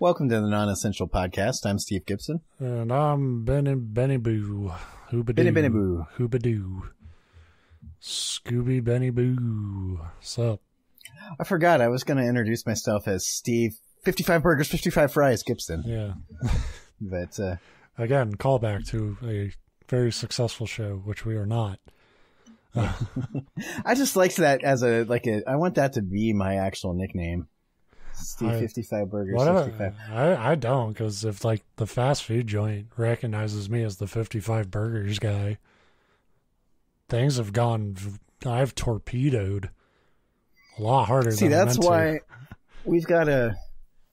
Welcome to the Non-Essential Podcast. I'm Steve Gibson. And I'm Benny Benny Boo. Hoobadoo. Benny Benny Boo. Hoobadoo. Scooby Benny Boo. Sup? I forgot I was going to introduce myself as Steve 55 Burgers, 55 Fries Gibson. Yeah. But uh, Again, callback to a very successful show, which we are not. I just liked that as a like a. I want that to be my actual nickname. Steve 55 Burgers, Whatever. 55. I, I don't, because if like the fast food joint recognizes me as the 55 burgers guy, things have gone. I've torpedoed a lot harder. See, that's meant to. why we've got a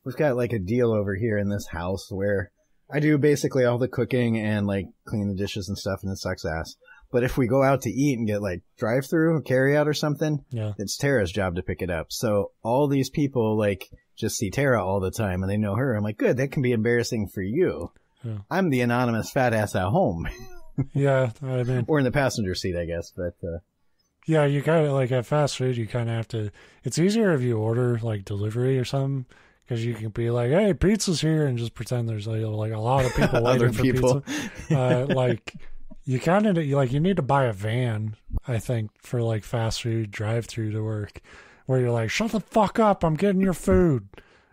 we've got like a deal over here in this house where I do basically all the cooking and like clean the dishes and stuff, and it sucks ass. But if we go out to eat and get like drive through, or carry out or something, Yeah. it's Tara's job to pick it up. So all these people like just see Tara all the time and they know her. I'm like, good, that can be embarrassing for you. Yeah. I'm the anonymous fat ass at home Yeah. I mean, or in the passenger seat, I guess. But uh, Yeah, you kind of like at fast food. You kind of have to. It's easier if you order like delivery or something because you can be like, "Hey, pizza's here," and just pretend there's like, like a lot of people Other waiting for people. pizza. Uh, like you kind of like you need to buy a van. I think for like fast food drive-through to work, where you're like, "Shut the fuck up! I'm getting your food."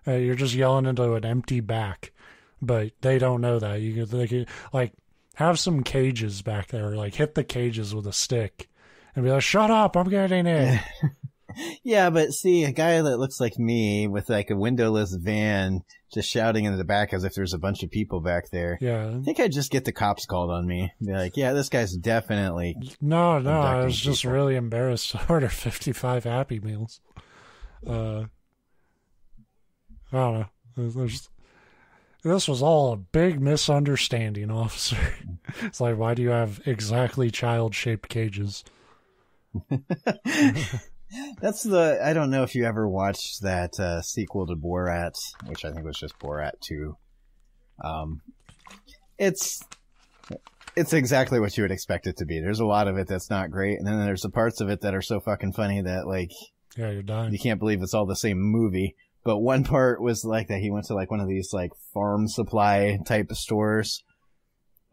Uh, you're just yelling into an empty back, but they don't know that. You could, could like have some cages back there, like hit the cages with a stick and be like, "Shut up! I'm getting it." yeah, but see, a guy that looks like me with like a windowless van just shouting in the back as if there's a bunch of people back there. yeah. I think I'd just get the cops called on me. Be like, yeah, this guy's definitely. No, no, I was just really embarrassed to order 55 Happy Meals. Uh, I don't know. There's- this was all a big misunderstanding, officer. it's like, why do you have exactly child-shaped cages? That's the. I don't know if you ever watched that uh, sequel to Borat, which I think was just Borat Two. Um, it's it's exactly what you would expect it to be. There's a lot of it that's not great, and then there's the parts of it that are so fucking funny that like Yeah, you're dying. you can't believe it's all the same movie. But one part was like that he went to like one of these like farm supply type stores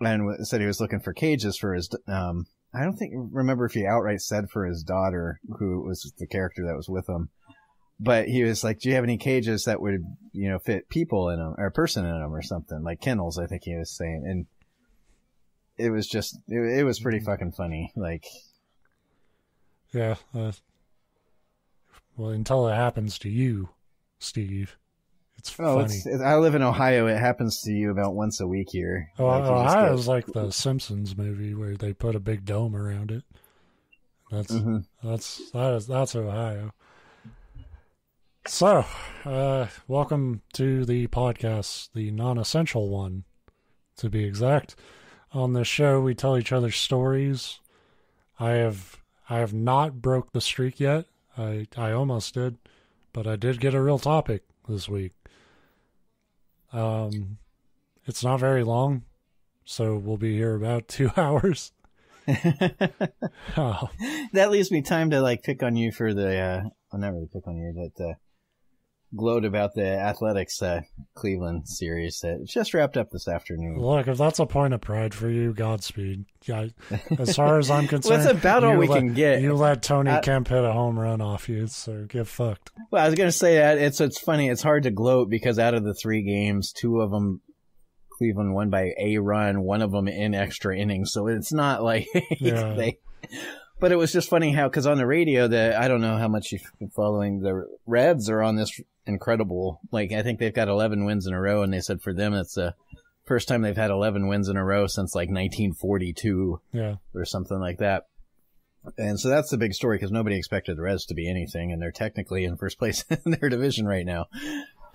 and w- said he was looking for cages for his, um, I don't think, remember if he outright said for his daughter, who was the character that was with him. But he was like, do you have any cages that would, you know, fit people in them or a person in them or something like kennels? I think he was saying. And it was just, it, it was pretty fucking funny. Like, Yeah. Uh, well, until it happens to you, Steve, it's oh, funny. it's, I live in Ohio. It happens to you about once a week here. Oh, Like, you Ohio get- is like the Simpsons movie where they put a big dome around it. That's Mhm. that's that is that's Ohio. So, uh, welcome to the podcast, the non-essential one, to be exact. On this show, we tell each other stories. I have I have not broke the streak yet. I I almost did, but I did get a real topic this week. Um, it's not very long, so we'll be here about two hours. Oh, that leaves me time to like pick on you for the uh well, not really pick on you but uh gloat about the athletics uh cleveland series that just wrapped up this afternoon look, if that's a point of pride for you, Godspeed. Yeah, as far as I'm concerned, well, it's about all we let- can get You let Tony I- Kemp hit a home run off you, so get fucked. well i was gonna say that it's it's funny it's hard to gloat because out of the three games two of them cleveland won by a run one of them in extra innings so it's not like Yeah. they but it was just funny how because on the radio that i don't know how much you've been following the reds are on this incredible like i think they've got 11 wins in a row and they said for them it's the first time they've had 11 wins in a row since like 1942 Yeah, or something like that. And so that's the big story because nobody expected the reds to be anything and they're technically in first place in their division right now.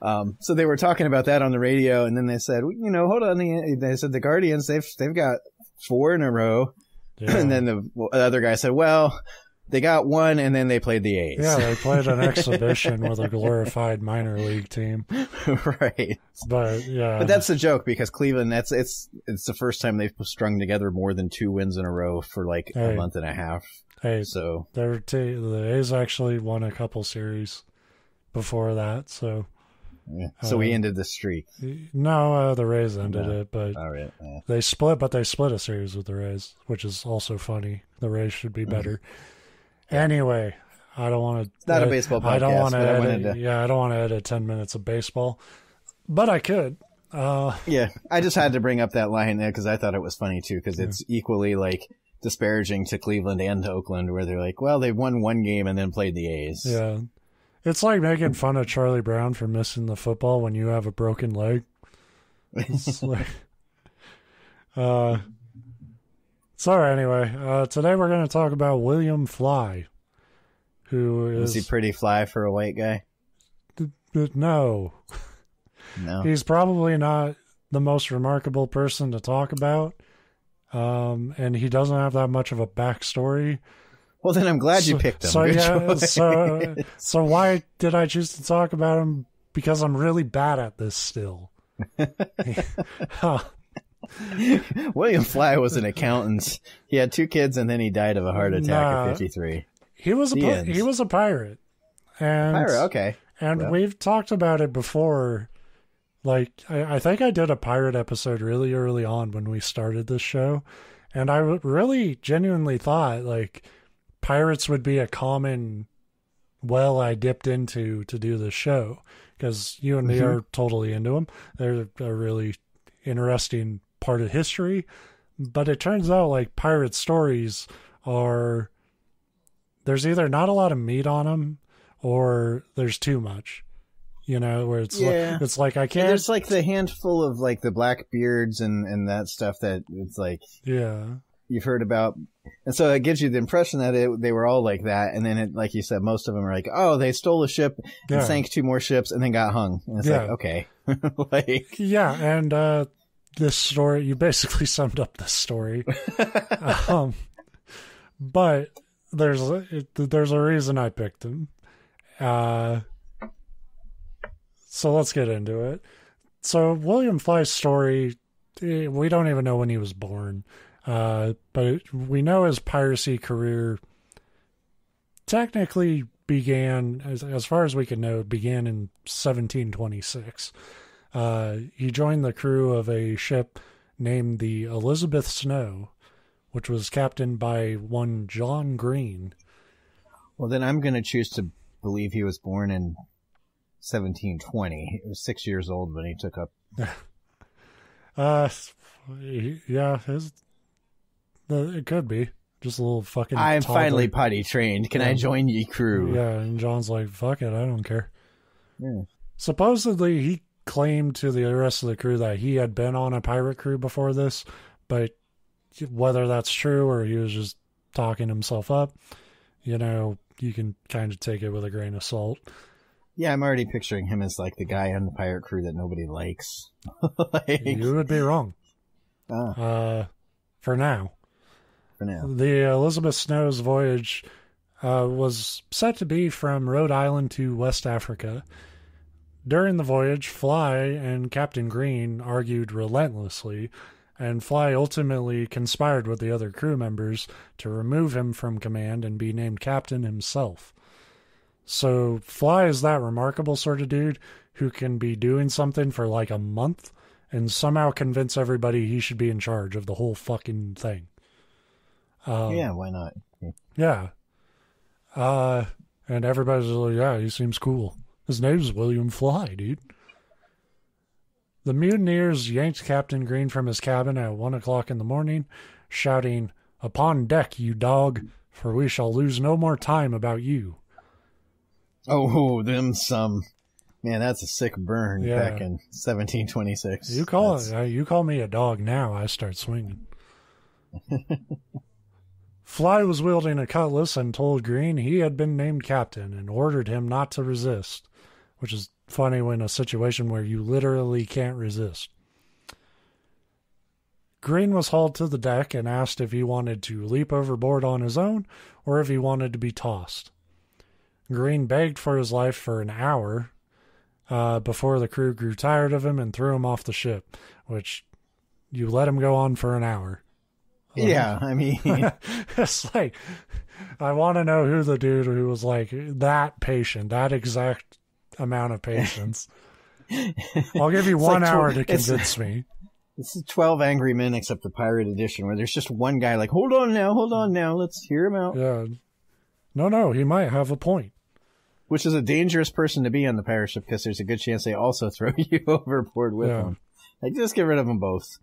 Um, so they were talking about that on the radio and then they said you know hold on they said the guardians they've they've got four in a row yeah. and then the other guy said, "Well, they got one, and then they played the A's." yeah, they played an exhibition with a glorified minor league team, right. but yeah, But that's the joke because Cleveland. That's it's it's the first time they've strung together more than two wins in a row for like Hey. a month and a half. hey, So their t- the A's actually won a couple series before that, so Yeah. So we Uh, ended the streak. No, uh, the Rays ended No. it, but All right. Yeah. they split. But they split a series with the Rays, which is also funny. The Rays should be Mhm. better. Anyway, I don't want to. Not a baseball podcast. I don't want to edit. to- Yeah, I don't want to edit ten minutes of baseball, but I could. Uh, Yeah, I just had to bring up that line there because I thought it was funny too because it's equally like disparaging to Cleveland and to Oakland where they're like, well, they won one game and then played the A's. yeah, it's like making fun of Charlie Brown for missing the football when you have a broken leg. It's like, uh, so anyway, uh, today we're going to talk about William Fly, who Was is he pretty fly for a white guy? no, No. he's probably not the most remarkable person to talk about. Um, and he doesn't have that much of a backstory. Well, then I'm glad you picked him. So yeah, so so why did I choose to talk about him? Because I'm really bad at this still. Huh. William Fly was an accountant. He had two kids and then he died of a heart attack Nah. at 53. He was a The ends. he was a pirate, and Pirate, okay. and Well. we've talked about it before. Like I, I think I did a pirate episode really early on when we started this show, and I really genuinely thought like pirates would be a common well I dipped into to do the show because you and me Mhm. are totally into them. They're a really interesting part of history, but it turns out like pirate stories are there's either not a lot of meat on them or there's too much. You know, where it's Yeah. like, it's like I can't. there's like the handful of like the Blackbeards and, and that stuff that it's like yeah, you've heard about. And so it gives you the impression that it, they were all like that. And then it, like you said, most of them are like, oh, they stole a ship and yeah, sank two more ships and then got hung. And it's Yeah. like, okay. like, yeah. And uh, this story, you basically summed up this story. um, but there's a, it, there's a reason I picked him. Uh, so let's get into it. So William Fly's story, eh, we don't even know when he was born, uh, but it, we know his piracy career technically began, as, as far as we can know, began in 1726. Uh, he joined the crew of a ship named the Elizabeth Snow, which was captained by one John Green. well, then I'm going to choose to believe he was born in 1720. He was six years old when he took up. Uh, yeah, his, it could be just a little fucking. I'm toddler. finally potty trained. Can I join ye crew? Yeah, and John's like, "Fuck it, I don't care." Yeah. Supposedly, he claimed to the rest of the crew that he had been on a pirate crew before this, but whether that's true or he was just talking himself up, you know, you can kind of take it with a grain of salt. Yeah, I'm already picturing him as like the guy on the pirate crew that nobody likes. like, You would be wrong. ah, Uh, for now. For now. The Elizabeth Snow's voyage uh, was set to be from Rhode Island to West Africa. During the voyage, Fly and Captain Green argued relentlessly, and Fly ultimately conspired with the other crew members to remove him from command and be named captain himself. So, Fly is that remarkable sort of dude who can be doing something for like a month and somehow convince everybody he should be in charge of the whole fucking thing. Um, yeah, why not? yeah. Uh, and everybody's like, yeah, he seems cool. His name's William Fly, dude. The mutineers yanked Captain Green from his cabin at one o'clock in the morning, shouting, Upon deck, you dog, for we shall lose no more time about you. Oh, them some. Man, that's a sick burn Yeah. back in 1726. You call That's- it, uh, you call me a dog now, I start swinging. Fly was wielding a cutlass and told Green he had been named captain and ordered him not to resist, which is funny when a situation where you literally can't resist. Green was hauled to the deck and asked if he wanted to leap overboard on his own or if he wanted to be tossed. Green begged for his life for an hour uh, before the crew grew tired of him and threw him off the ship, which you let him go on for an hour. Yeah, I mean, it's like I want to know who the dude who was like that patient, that exact amount of patience. I'll give you It's one like hour to convince me. This is 12 Angry Men except the Pirate Edition, where there's just one guy like, hold on now, hold on now, let's hear him out. Yeah. No, no, he might have a point. Which is a dangerous person to be on the pirate ship because there's a good chance they also throw you overboard with Yeah. them. Like, just get rid of them both.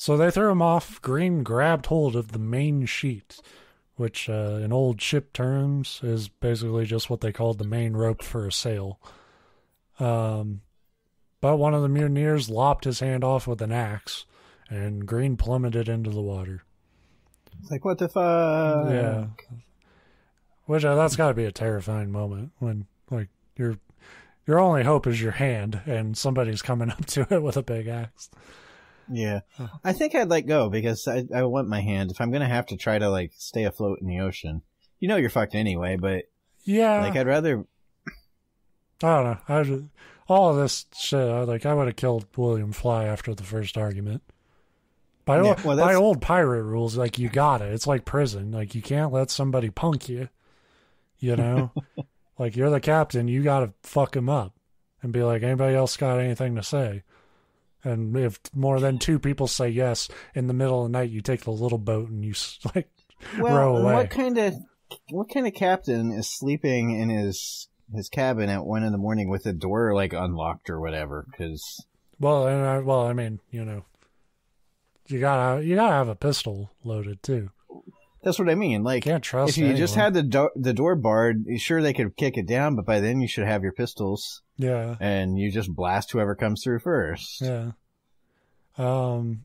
So they threw him off. Green grabbed hold of the main sheet, which uh, in old ship terms is basically just what they called the main rope for a sail. Um, but one of the mutineers lopped his hand off with an axe, and Green plummeted into the water. It's like, what the fuck? yeah, which uh, that's got to be a terrifying moment when like your your only hope is your hand, and somebody's coming up to it with a big axe. Yeah. I think I'd let go because I, I want my hand. If I'm going to have to try to, like, stay afloat in the ocean, you know you're fucked anyway, but, Yeah, like, I'd rather. I don't know. I just, all of this shit. I like. I would have killed William Fly after the first argument. By Yeah, old, well, by old pirate rules, like you got it. It's like prison. Like you can't let somebody punk you. You know, like you're the captain. You got to fuck him up and be like, anybody else got anything to say? And if more than two people say yes in the middle of the night, you take the little boat and you s- like row Well, away. what kind of. What kind of captain is sleeping in his his cabin at one in the morning with the door like unlocked or whatever? Because Well, and I, well, I mean, you know, you gotta you gotta have a pistol loaded too. That's what I mean. Like, can't trust. if you just had the do- the door barred, sure they could kick it down, but by then you should have your pistols yeah, and you just blast whoever comes through first. yeah. Um,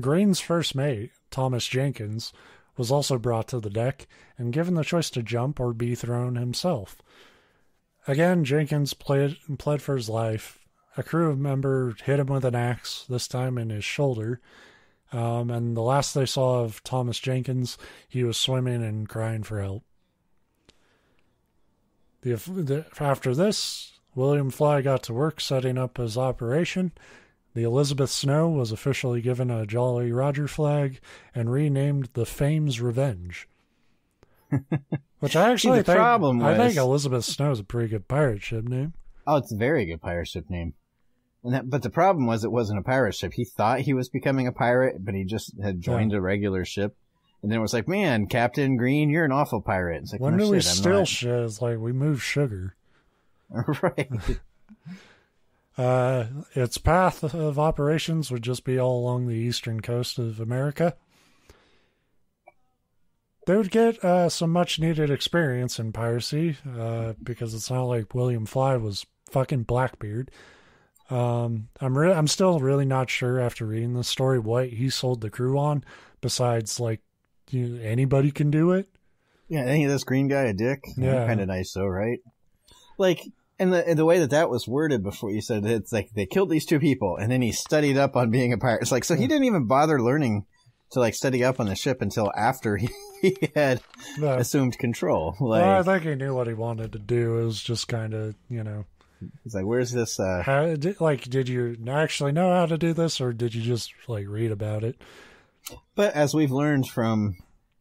Green's first mate, Thomas Jenkins, was also brought to the deck and given the choice to jump or be thrown himself. Again, Jenkins pled pled for his life. A crew member hit him with an axe, this time in his shoulder. Um, and the last they saw of Thomas Jenkins, he was swimming and crying for help. The, the, after this, William Fly got to work setting up his operation. The Elizabeth Snow was officially given a Jolly Roger flag and renamed the Fame's Revenge. Which I actually the think problem I think Elizabeth Snow is a pretty good pirate ship name. Oh, it's a very good pirate ship name. And that, but the problem was it wasn't a pirate ship. He thought he was becoming a pirate, but he just had joined a regular ship. And then it was like, man, Captain Green, you're an awful pirate. It's like, When no do we shit, steal not. shit? It's like we move sugar. right. Uh, its path of operations would just be all along the eastern coast of America. They would get uh, some much needed experience in piracy uh, because it's not like William Fly was fucking Blackbeard. Um, I'm re- I'm still really not sure after reading the story what he sold the crew on. Besides, like, you, anybody can do it. Yeah, any of this green guy a dick? Yeah. Kind of nice though, right? Like, and the and the way that that was worded before you said it's like they killed these two people, and then he studied up on being a pirate. It's like so he didn't even bother learning to like study up on the ship until after he, he had Uh, assumed control. Like, well, I think he knew what he wanted to do. It was just kind of, you know, he's like, where's this? uh How did, like did you actually know how to do this, or did you just like read about it? But as we've learned from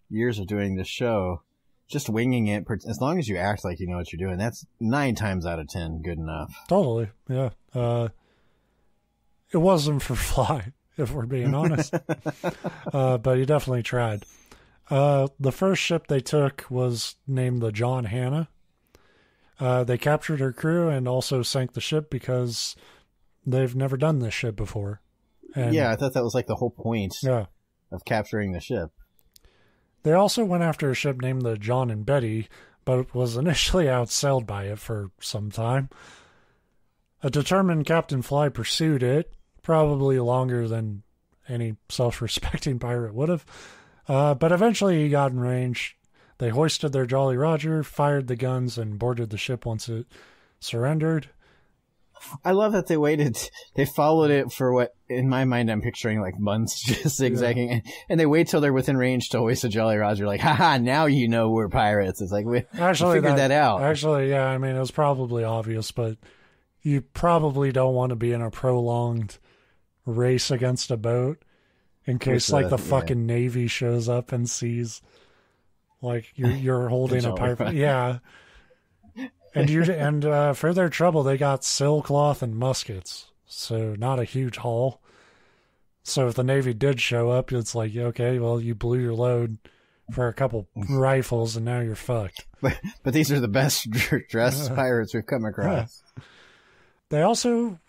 years of doing this show, just winging it, as long as you act like you know what you're doing, that's nine times out of ten good enough. Totally, yeah. Uh, it wasn't for Fly, if we're being honest, uh, but he definitely tried. Uh, the first ship they took was named the John Hannah. Uh, they captured her crew and also sank the ship because they've never done this ship before. And, yeah, I thought that was like the whole point yeah. of capturing the ship. They also went after a ship named the John and Betty, but was initially outsailed by it for some time. A determined Captain Fly pursued it, probably longer than any self respecting pirate would have. Uh, but eventually he got in range. They hoisted their Jolly Roger, fired the guns, and boarded the ship once it surrendered. I love that they waited. They followed it for what, in my mind, I'm picturing like months, just zigzagging, and, and they wait till they're within range to hoist a Jolly Roger. Like, haha, now you know we're pirates. It's like we, Actually, figured that, out. Actually, yeah, I mean, it was probably obvious, but you probably don't want to be in a prolonged race against a boat in case, With like, the- the yeah. fucking Navy shows up and sees, like, you're, you're holding a pirate. Yeah. and you and uh, for their trouble, they got sailcloth and muskets, so not a huge haul. So if the Navy did show up, it's like, okay, well, you blew your load for a couple rifles, and now you're fucked. But, but these are the best dressed pirates we've come across. They also,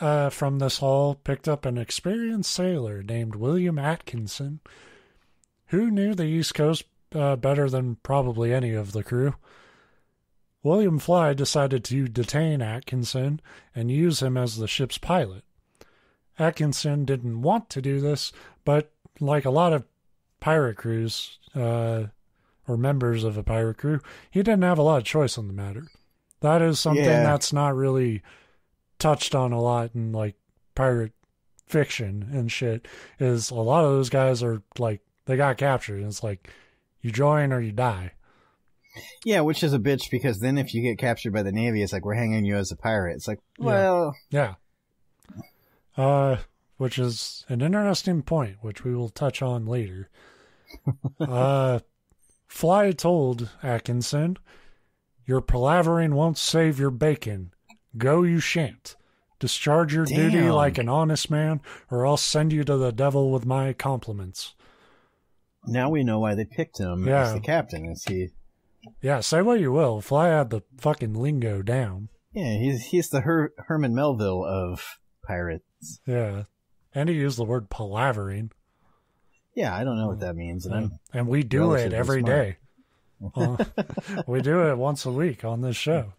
uh, from this haul, picked up an experienced sailor named William Atkinson, who knew the East Coast uh, better than probably any of the crew. William Fly decided to detain Atkinson and use him as the ship's pilot. Atkinson didn't want to do this, but like a lot of pirate crews, uh, or members of a pirate crew, he didn't have a lot of choice on the matter. That is something Yeah. that's not really touched on a lot in like pirate fiction and shit. Is a lot of those guys are like they got captured, and it's like you join or you die. Yeah, which is a bitch because then if you get captured by the Navy, it's like we're hanging you as a pirate. It's like, well, Yeah. Uh, which is an interesting point, which we will touch on later. uh, Fly told Atkinson, Your palavering won't save your bacon. Go you shan't. Discharge your duty like an honest man, or I'll send you to the devil with my compliments. Now we know why they picked him Yeah. as the captain. Is he? Yeah, say what you will. Fly had the fucking lingo down. Yeah, he's he's the Her- Herman Melville of pirates. Yeah. And he used the word palavering. Yeah, I don't know what that means, and I'm and we do it every smart. day. Uh, we do it once a week on this show.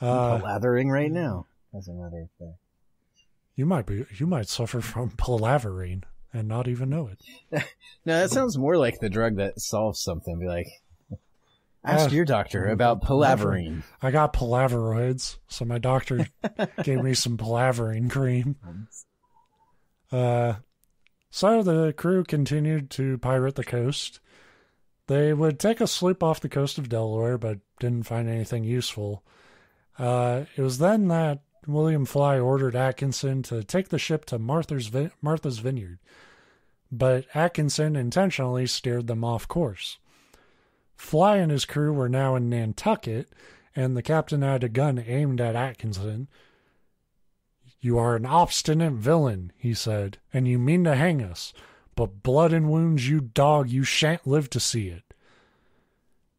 Uh, palavering right now. As a matter of fact. you might be, you might suffer from palavering and not even know it. No, that sounds more like the drug that solves something. Be like, ask Uh, your doctor about palaverine. I got palaveroids, so my doctor gave me some palaverine cream. Uh, so the crew continued to pirate the coast. They would take a sloop off the coast of Delaware, but didn't find anything useful. Uh, it was then that William Fly ordered Atkinson to take the ship to Martha's, Martha's Vineyard, but Atkinson intentionally steered them off course. Fly and his crew were now in Nantucket, and the captain had a gun aimed at Atkinson. You are an obstinate villain, he said, and you mean to hang us. But blood and wounds, you dog, you shan't live to see it.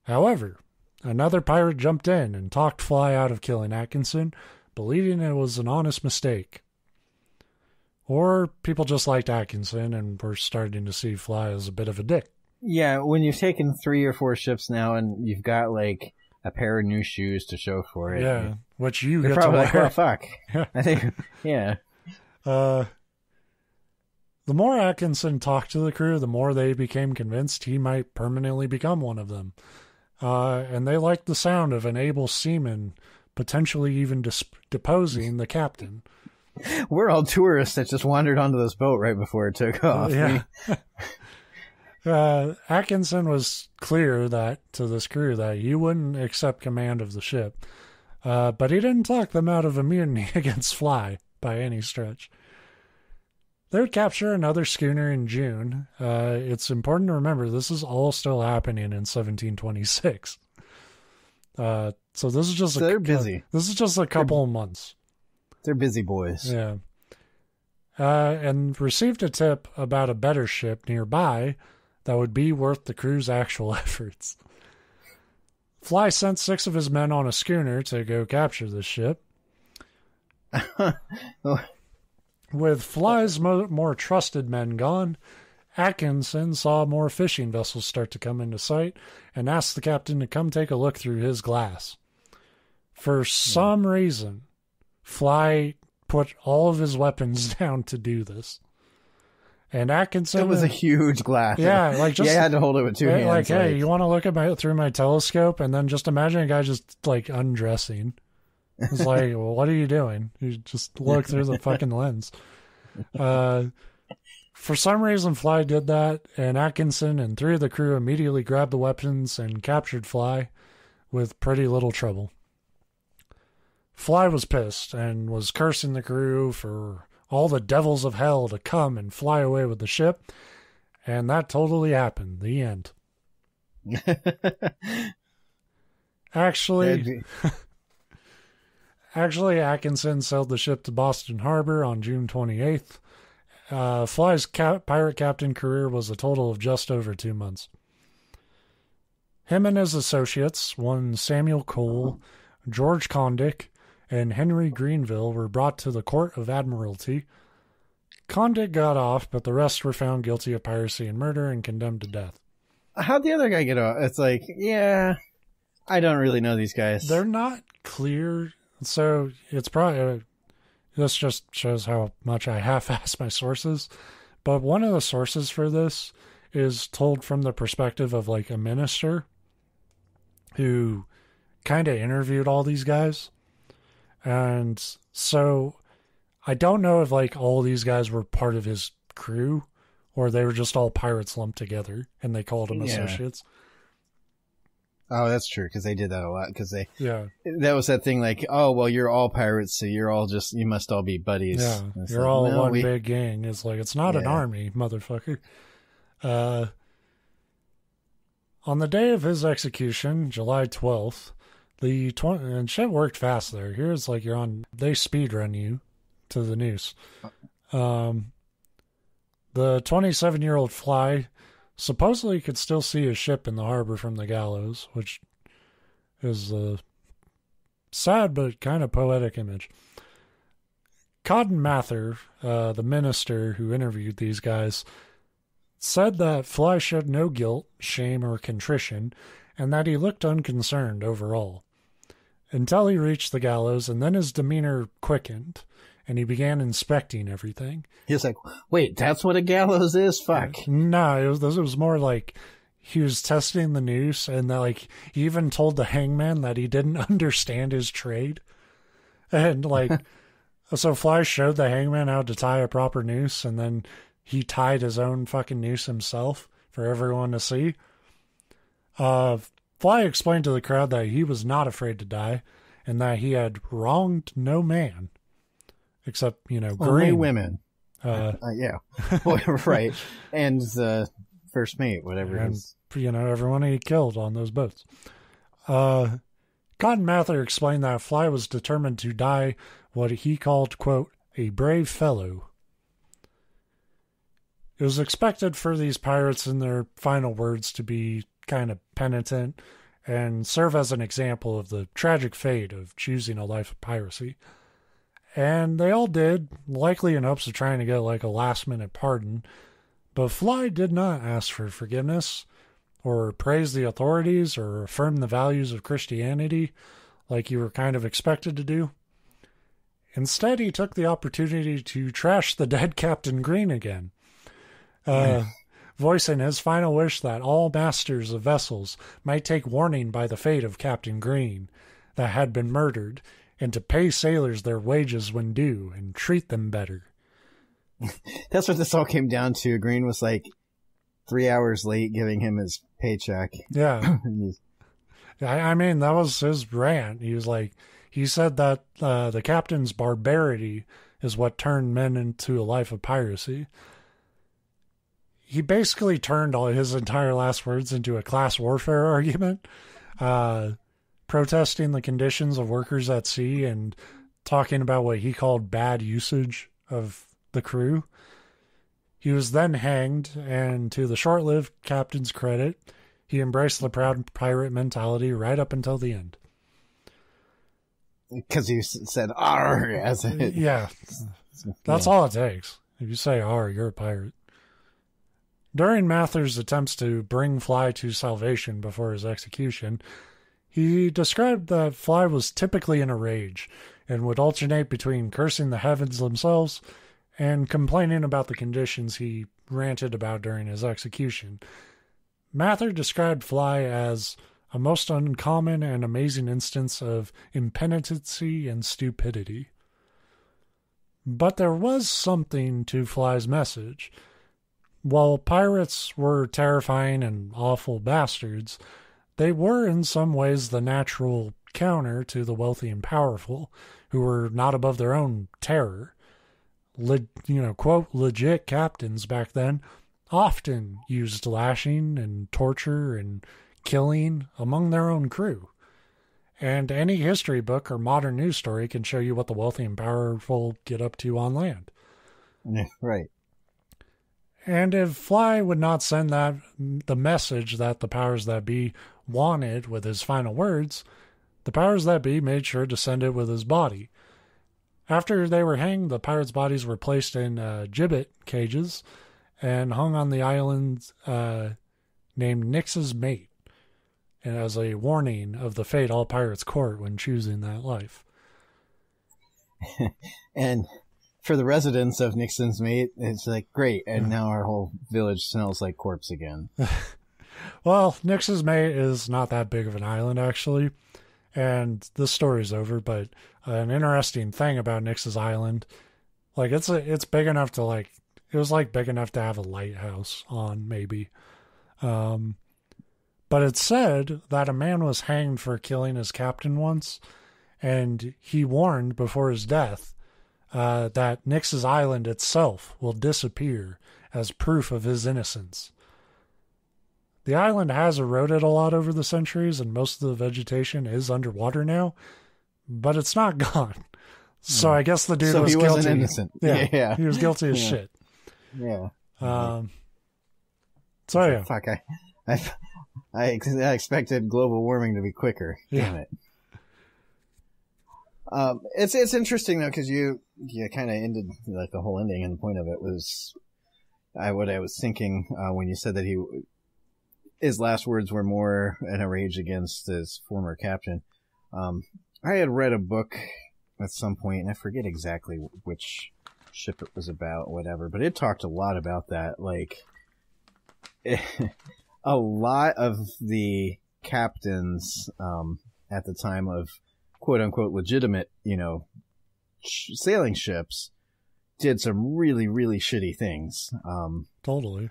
However, another pirate jumped in and talked Fly out of killing Atkinson, believing it was an honest mistake. Or people just liked Atkinson and were starting to see Fly as a bit of a dick. Yeah, when you've taken three or four ships now, and you've got like a pair of new shoes to show for it. Yeah, which you get to probably like, oh fuck. I think, yeah. Uh, the more Atkinson talked to the crew, the more they became convinced he might permanently become one of them. Uh, and they liked the sound of an able seaman potentially even dis- deposing the captain. We're all tourists that just wandered onto this boat right before it took off. Yeah. uh, Atkinson was clear that to this crew that he wouldn't accept command of the ship, uh, but he didn't talk them out of a mutiny against Fly by any stretch. They would capture another schooner in June. Uh, it's important to remember this is all still happening in 1726. Uh, so this is just So a, they're busy. This is just a couple of months. They're busy boys. Yeah. Uh, and received a tip about a better ship nearby that would be worth the crew's actual efforts. Fly sent six of his men on a schooner to go capture the ship. With Fly's mo- more trusted men gone, Atkinson saw more fishing vessels start to come into sight and asked the captain to come take a look through his glass. For some reason, Fly put all of his weapons down to do this. And Atkinson It was a huge glass. Yeah, like just- yeah, I had to hold it with two hands. like, hey, you want to look at my through my telescope, and then just imagine a guy just like undressing. It's like, well, what are you doing? You just look through the fucking lens. Uh, for some reason, Fly did that, and Atkinson and three of the crew immediately grabbed the weapons and captured Fly with pretty little trouble. Fly was pissed and was cursing the crew for all the devils of hell to come and fly away with the ship, and that totally happened. The end. Actually, actually, Atkinson sailed the ship to Boston Harbor on June 28th. Uh, Fly's ca- pirate captain career was a total of just over two months. Him and his associates, one Samuel Cole, George Condick, and Henry Greenville, were brought to the Court of Admiralty. Condick got off, but the rest were found guilty of piracy and murder and condemned to death. How'd the other guy get off? It's like, yeah, I don't really know these guys. They're not clear, so it's probably uh, this just shows how much I half-ass my sources. But one of the sources for this is told from the perspective of like a minister who kind of interviewed all these guys, and so I don't know if like all these guys were part of his crew or they were just all pirates lumped together and they called them Yeah. associates. oh, that's true because they did that a lot. Because they Yeah. that was that thing like, oh, well, you're all pirates, so you're all just you must all be buddies. Yeah, It's you're like, all no, one we- big gang. It's like it's not an army, motherfucker. Uh, on the day of his execution, July twelfth, the twenty and shit worked fast there. Here's like you're on. They speed run you to the noose. Um, the 27 year old fly supposedly could still see a ship in the harbor from the gallows, which is a sad but kind of poetic image. Cotton Mather, uh, the minister who interviewed these guys, said that Fly showed no guilt, shame, or contrition, and that he looked unconcerned overall. Until he reached the gallows, and then his demeanor quickened, and he began inspecting everything. He was like, wait, that's what a gallows is? Fuck. No, it was it was more like he was testing the noose, and that like he even told the hangman that he didn't understand his trade, and like so Fly showed the hangman how to tie a proper noose, and then he tied his own fucking noose himself for everyone to see. Uh, Fly explained to the crowd that he was not afraid to die, and that he had wronged no man, except you know Only Green. women. Uh, Uh, yeah. Well, right. And the first mate, whatever And- is. you know, everyone he killed on those boats. Uh, Cotton Mather explained that Fly was determined to die what he called, quote, a brave fellow. It was expected for these pirates in their final words to be kind of penitent and serve as an example of the tragic fate of choosing a life of piracy. And they all did, likely in hopes of trying to get like a last minute pardon. But Fly did not ask for forgiveness or praise the authorities or affirm the values of Christianity like you were kind of expected to do. Instead, he took the opportunity to trash the dead Captain Green again, uh, voicing his final wish that all masters of vessels might take warning by the fate of Captain Green that had been murdered, and to pay sailors their wages when due and treat them better. That's what this all came down to. Green was like three hours late giving him his paycheck. Yeah. I, mean, that was his rant. He was like, he said that uh, the captain's barbarity is what turned men into a life of piracy. He basically turned all his entire last words into a class warfare argument, uh, protesting the conditions of workers at sea and talking about what he called bad usage of the crew. He was then hanged, and to the short lived captain's credit, he embraced the proud pirate mentality right up until the end. Because he s- said "R" as it. Yeah, that's all it takes. If you say "R," you're a pirate. During Mather's attempts to bring Fly to salvation before his execution, he described that Fly was typically in a rage and would alternate between cursing the heavens themselves and complaining about the conditions he ranted about during his execution. Mather described Fly as a most uncommon and amazing instance of impenitency and stupidity. But there was something to Fly's message. While pirates were terrifying and awful bastards, they were in some ways the natural counter to the wealthy and powerful, who were not above their own terror. Le- you know, quote, legit captains back then often used lashing and torture and killing among their own crew. And any history book or modern news story can show you what the wealthy and powerful get up to on land. right. And if Fly would not send that the message that the powers that be wanted with his final words, the powers that be made sure to send it with his body. After they were hanged, the pirates' bodies were placed in uh, gibbet cages and hung on the island uh, named Nix's Mate, and as a warning of the fate all pirates court when choosing that life. and for the residents of Nixon's Mate, it's like great, and now our whole village smells like corpse again. well, Nixon's Mate is not that big of an island actually, and this story's over. But an interesting thing about Nix's Island, like it's a, it's big enough to like it was like big enough to have a lighthouse on maybe. Um, but it said that a man was hanged for killing his captain once, and he warned before his death uh, that Nix's island itself will disappear as proof of his innocence. The island has eroded a lot over the centuries, and most of the vegetation is underwater now, but it's not gone. So hmm. I guess the dude so was he guilty. innocent. Yeah, yeah, he was guilty as yeah. shit. Yeah. Um. So yeah. Fuck. I, I, I, I expected global warming to be quicker. Yeah. Damn it. Um, it's it's interesting though because you you kind of ended like the whole ending and the point of it was, I what I was thinking uh, when you said that he his last words were more in a rage against his former captain. Um, I had read a book at some point and I forget exactly which ship it was about, whatever. But it talked a lot about that. Like, a lot of the captains um, at the time of quote unquote legitimate, you know, sh- sailing ships did some really, really shitty things. Um, totally.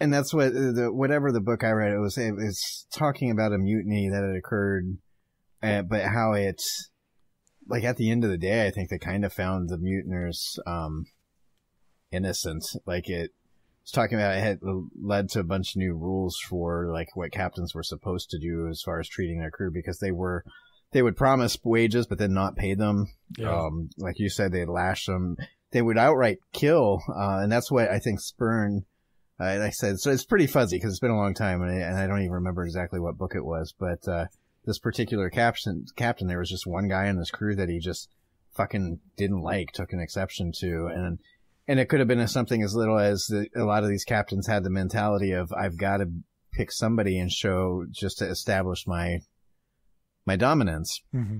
And that's what the whatever the book I read it was it was talking about a mutiny that had occurred, uh, but how it's like at the end of the day, I think they kind of found the mutineers um, innocent. Like it was talking about it had led to a bunch of new rules for like what captains were supposed to do as far as treating their crew because they were they would promise wages but then not pay them. Yeah. Um, like you said, they'd lash them. They would outright kill, uh, and that's what I think Spurn. Uh, like I said, so it's pretty fuzzy because it's been a long time, and I, and I, don't even remember exactly what book it was. But uh, this particular captain, captain, there was just one guy in this crew that he just fucking didn't like, took an exception to, and and it could have been something as little as the, a lot of these captains had the mentality of I've got to pick somebody and show just to establish my my dominance, mm-hmm.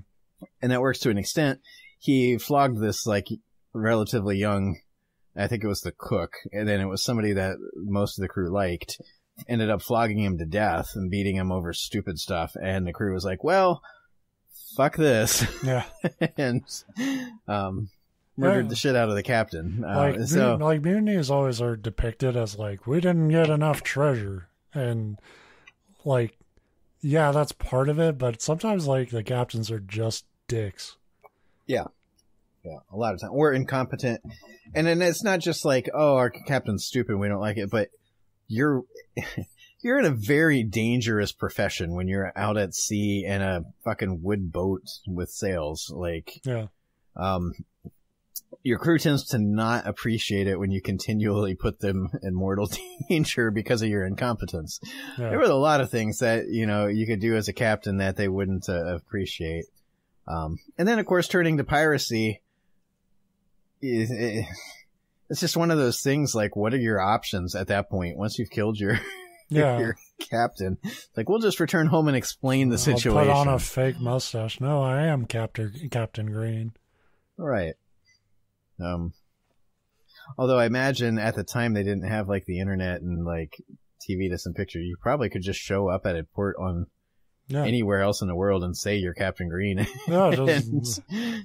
and that works to an extent. He flogged this like relatively young, I think it was the cook, and then it was somebody that most of the crew liked. Ended up flogging him to death and beating him over stupid stuff, and the crew was like, "Well, fuck this," yeah, and um, murdered yeah. the shit out of the captain. Uh, like, so, like mutinies always are depicted as like we didn't get enough treasure, and like, yeah, that's part of it. But sometimes like the captains are just dicks. Yeah, yeah, a lot of time we're incompetent, and then it's not just like oh our captain's stupid, we don't like it, but you're. you're in a very dangerous profession when you're out at sea in a fucking wood boat with sails. Like, yeah. Um, your crew tends to not appreciate it when you continually put them in mortal danger because of your incompetence. Yeah. There were a lot of things that, you know, you could do as a captain that they wouldn't uh, appreciate. Um, and then of course turning to piracy, it's just one of those things like, what are your options at that point once you've killed your, yeah. your captain? Like, we'll just return home and explain the situation. I'll put on a fake mustache. No, I am Captain, Captain Green. Right. Um, although I imagine at the time they didn't have like the internet and like TV to some picture. You probably could just show up at a port on yeah. anywhere else in the world and say you're Captain Green. No, and,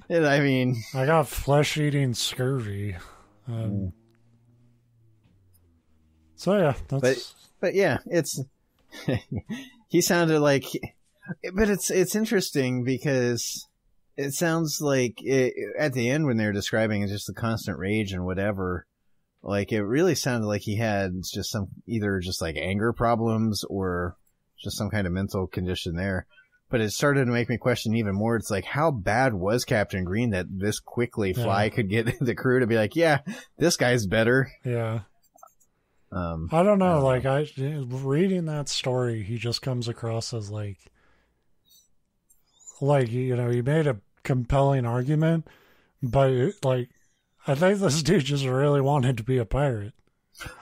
and, I mean, I got flesh eating scurvy. Um, mm. So yeah, that's... but but yeah, it's he sounded like, but it's it's interesting because it sounds like it, at the end when they were describing it's just the constant rage and whatever, like it really sounded like he had just some either just like anger problems or just some kind of mental condition there. but it started to make me question even more. It's like, how bad was Captain Green that this quickly Fly Yeah. could get the crew to be like, yeah, this guy's better. Yeah. Um, I don't know. I don't like I reading that story, he just comes across as like, like you know, he made a compelling argument, but it, like, I think this dude just really wanted to be a pirate.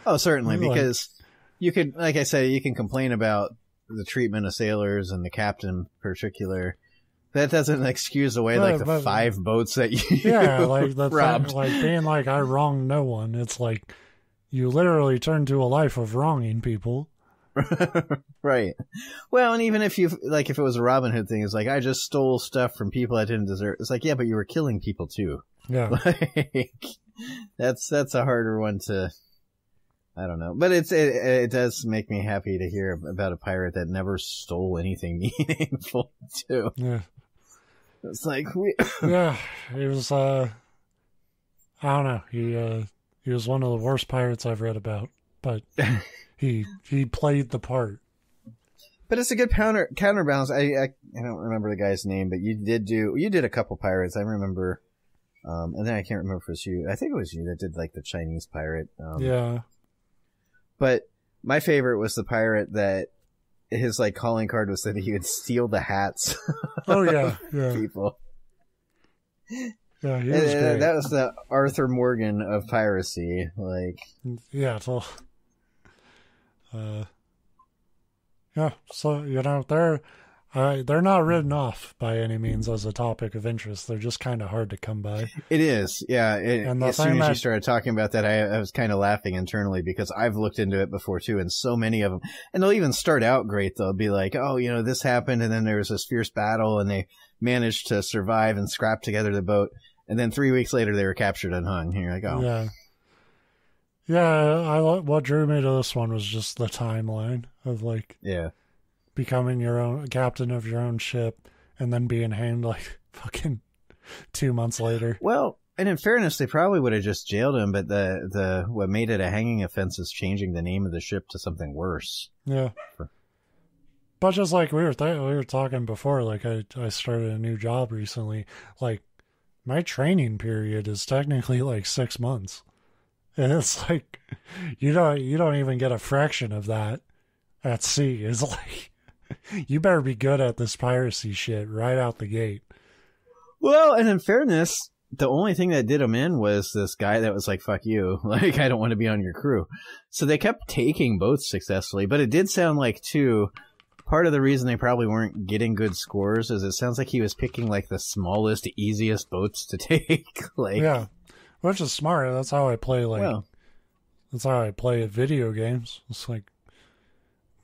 oh, certainly, Like- because you could, like I say, you can complain about the treatment of sailors and the captain particular. That doesn't excuse away Right, like the but- five boats that you Yeah, like the robbed. thing, like being like I wronged no one. It's like you literally turn to a life of wronging people. right. Well, and even if you like, if it was a Robin Hood thing, it's like I just stole stuff from people I didn't deserve. It's like, yeah, but you were killing people too. Yeah, Like, that's that's a harder one to. I don't know, but it's it, it does make me happy to hear about a pirate that never stole anything meaningful too. yeah, It's like we, yeah. He was. uh I don't know. He uh he was one of the worst pirates I've read about, but he he played the part. but it's a good counter counterbalance. I, I I don't remember the guy's name, but you did do you did a couple pirates. I remember, um, and then I can't remember if it was you. I think it was you that did like the Chinese pirate. Um, Yeah, But my favorite was the pirate that his like calling card was that he would steal the hats oh yeah, yeah, people. yeah. He was uh, that was the Arthur Morgan of piracy. Like, Yeah, so uh yeah, so you know they're uh, they're not written off by any means as a topic of interest. They're just kind of hard to come by. it is, yeah. It, And the as soon as you started talking about that, I, I was kind of laughing internally because I've looked into it before too, and so many of them. And they'll even start out great. They'll be like, "Oh, you know, this happened, and then there was this fierce battle, and they managed to survive and scrap together the boat." And then three weeks later, they were captured and hung. And you're like, "Oh, Yeah, yeah. I what drew me to this one was just the timeline of like yeah." becoming your own captain of your own ship and then being hanged like fucking two months later. Well, and in fairness, they probably would have just jailed him, but the the what made it a hanging offense is changing the name of the ship to something worse. Yeah. But just like we were th- we were talking before, like I I started a new job recently. Like my training period is technically like six months, and it's like you don't you don't even get a fraction of that at sea. It's like you better be good at this piracy shit right out the gate. Well, and in fairness, the only thing that did him in was this guy that was like, "Fuck you!" Like, I don't want to be on your crew. So they kept taking boats successfully, but it did sound like too. Part of the reason they probably weren't getting good scores is it sounds like he was picking like the smallest, easiest boats to take. like, yeah, which is smart. That's how I play. Like well, that's how I play video games. It's like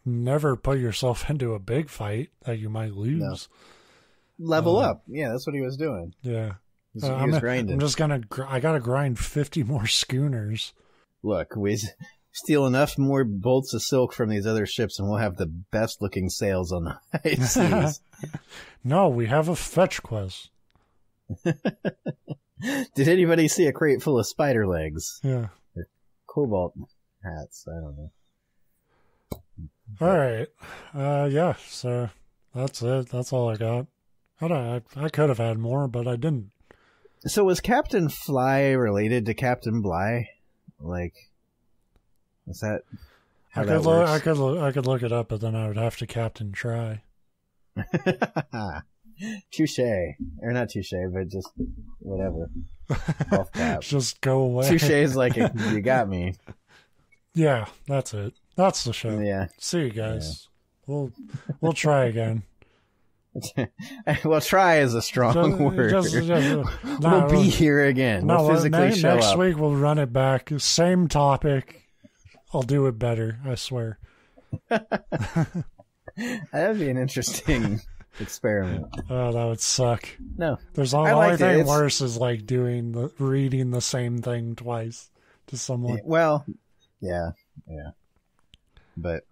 never put yourself into a big fight that you might lose. level uh, up. Yeah, that's what he was doing. Yeah. He's, Uh, he I'm, grinding. I'm just gonna. Gr- I gotta grind fifty more schooners. Look, we steal enough more bolts of silk from these other ships, and we'll have the best looking sails on the high seas. No, we have a fetch quest. Did anybody see a crate full of spider legs? Yeah. Cobalt hats. I don't know. All right. Uh, yeah. So that's it. That's all I got. I don't. I, I could have had more, but I didn't. So was Captain Fly related to Captain Bligh? Like, was that I that could. Look, works? I could. Look, I could look it up, but then I would have to Captain try. touche, or not touche, but just whatever. Just go away. touche is like a, you got me. Yeah, that's it. That's the show. Yeah. See you guys. We'll we'll try again. well, try is a strong Just- word. just- just- we'll no, be here again. No, we'll well, physically ne- show next up. week we'll run it back. Same topic. I'll do it better. I swear. That'd be an interesting experiment. Oh, that would suck. No, There's the only thing worse is like doing the reading the same thing twice to someone. well, yeah, yeah, but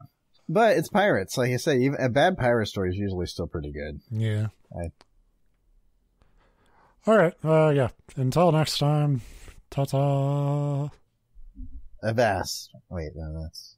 but it's pirates. Like I say, even a bad pirate story is usually still pretty good. Yeah. I- All right. Uh, yeah. Until next time. Ta ta. Avast. Wait, no, that's